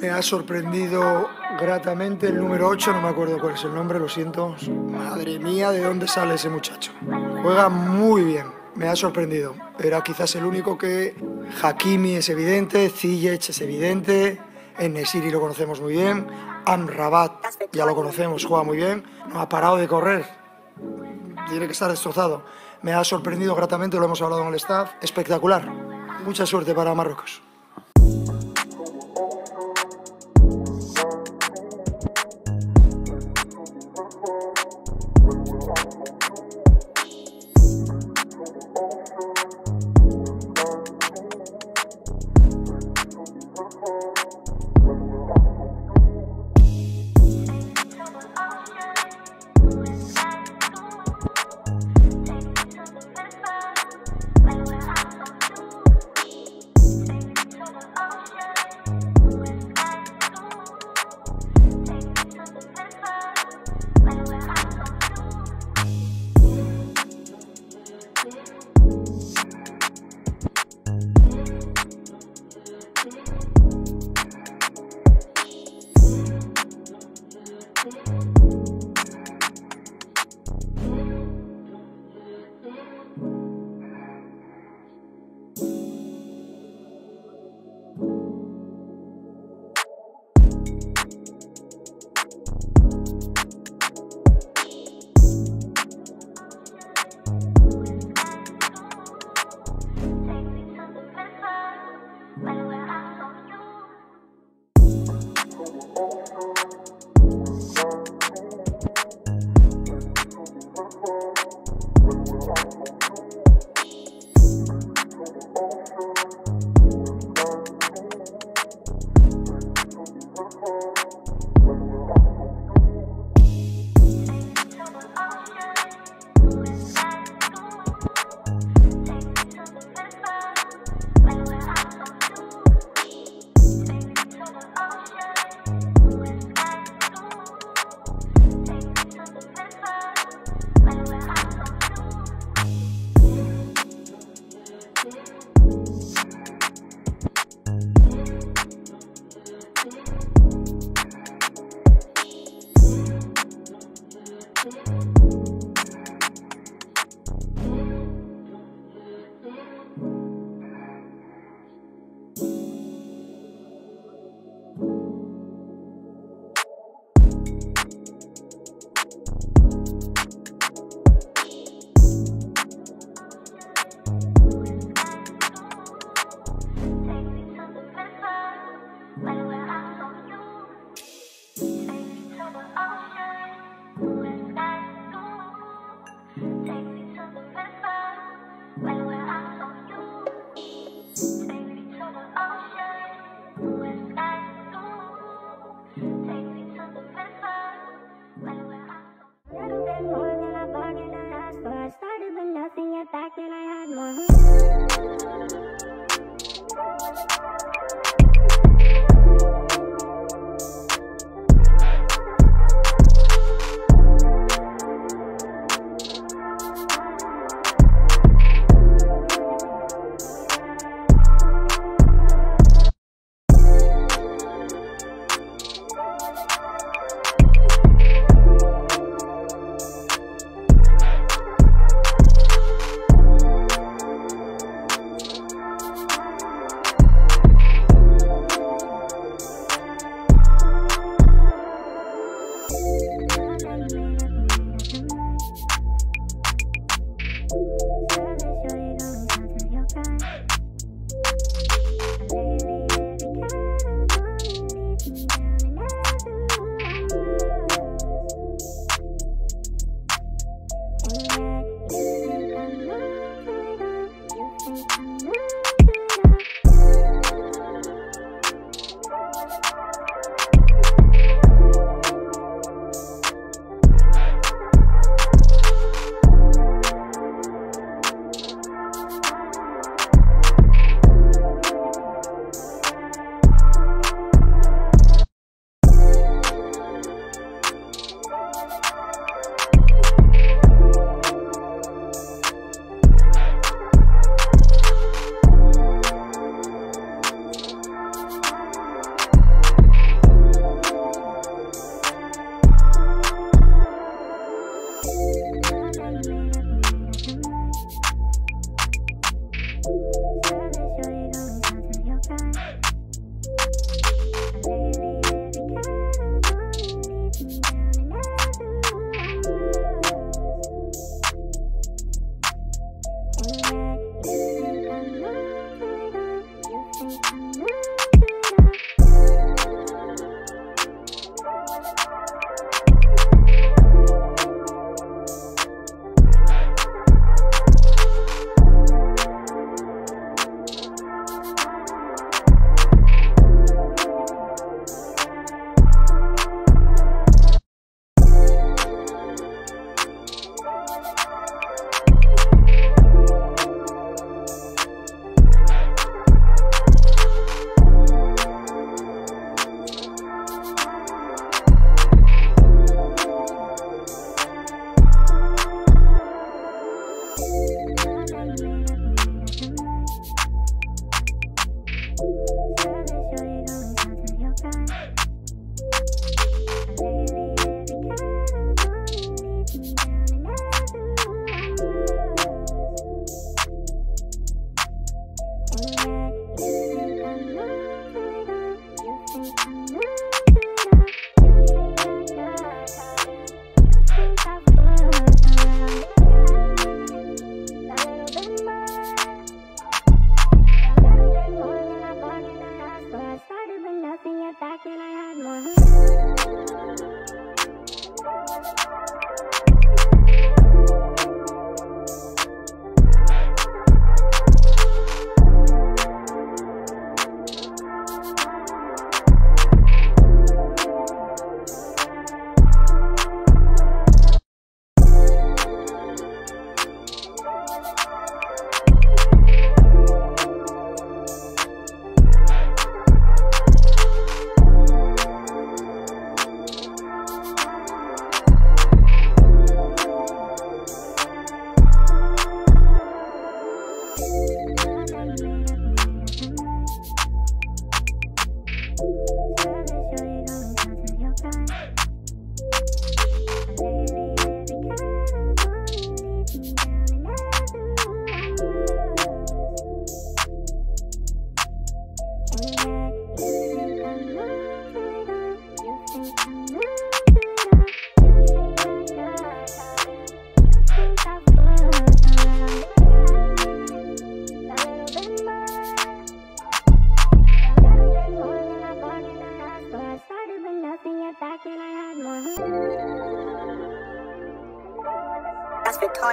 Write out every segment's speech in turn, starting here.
Me ha sorprendido gratamente el número 8, no me acuerdo cuál es el nombre, lo siento. Madre mía, ¿de dónde sale ese muchacho? Juega muy bien, me ha sorprendido. Era quizás el único que Hakimi es evidente, Ziyech es evidente, Enesiri lo conocemos muy bien, Amrabat ya lo conocemos, juega muy bien, no ha parado de correr, tiene que estar destrozado. Me ha sorprendido gratamente, lo hemos hablado en el staff, espectacular. Mucha suerte para Marruecos.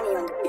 Island